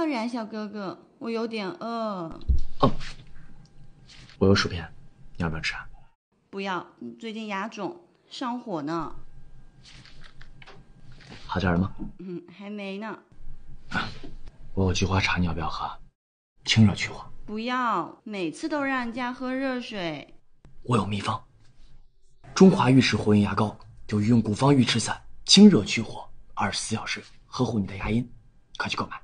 浩然小哥哥，我有点饿。哦，我有薯片，你要不要吃啊？不要，最近牙肿，上火呢。好点了吗？嗯，还没呢。我有菊花茶，你要不要喝？清热去火。不要，每次都让人家喝热水。我有秘方，中华玉齿活龈牙膏，就用古方玉池散，清热去火，二十四小时呵护你的牙龈，快去购买。